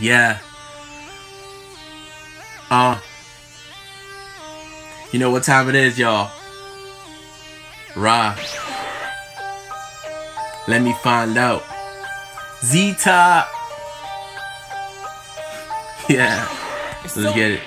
Yeah. Uh. You know what time it is, y'all? Rah. Let me find out. Z Top. Yeah. Let's get it.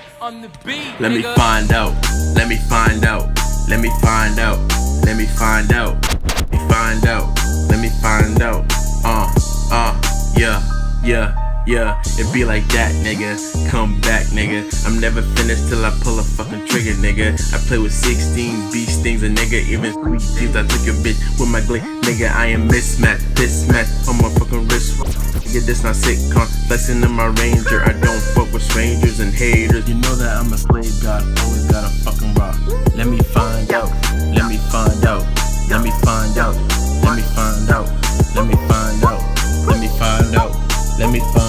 Let me find out. Let me find out. Let me find out. Let me find out. Let me find out. Let me find out. Uh, uh, yeah, yeah. Yeah, it be like that, nigga. Come back, nigga. I'm never finished till I pull a fucking trigger, nigga. I play with 16 beast things, a nigga. Even sweet things, I took your bitch with my glick, nigga. I am mismatch, mismatch on my fucking wrist. Nigga, this not sitcom. Flexing in my ranger. I don't fuck with strangers and haters. You know that I'm a slave god, always got a fucking rock. Let me find out. Let me find out. Let me find out. Let me find out. Let me find out. Let me find out. Let me find out.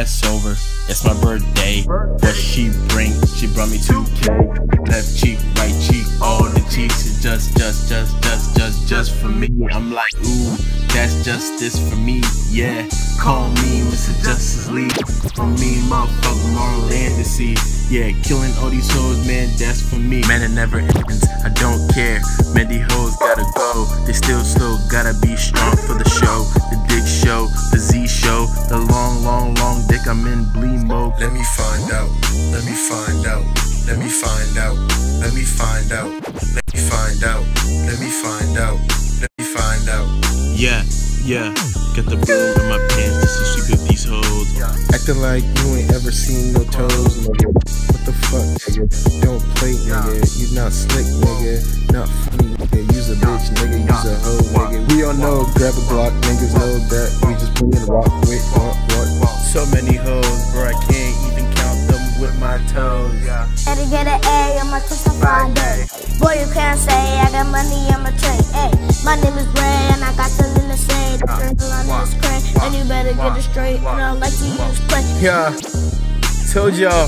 It's my birthday. What she bring? She brought me 2K. Left cheek, right cheek, all the cheeks is just, just, just, just, just, just for me. I'm like, ooh, that's justice for me. Yeah, call me Mr. Justice League. For me, motherfucker, Marvel Fantasy. Yeah, killing all these hoes, man, that's for me. Man, it never ends. I don't care. Man, these hoes gotta go. They still slow, gotta be strong for the show. The dick show, the Z show, the long, long, long dick. I'm in bleed mode. Let me find out. Let me find out. Let me find out. Let me find out. Let me find out. Let me find out. Let me find out. Yeah, yeah. Got the broom in my pants just to sweep up these hoes. Acting like you ain't ever seen no toes, nigga. What the fuck? Don't play, nigga. You not slick, nigga. Not funny, nigga. Use a bitch, nigga. Use a hoe, nigga. We all know, grab a Glock, niggas know that. We just playing rock with my toes. Had to get an A on my Christmas Friday. Boy, you can't say I got money on my tray. Hey, my name is Ray and I got something to say. The on uh, this cray, and you better get it straight. And I like to use play. Yeah, told y'all.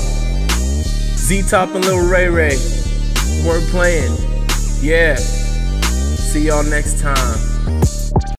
Z Top and Lil Ray Ray. We're playing. Yeah. See y'all next time.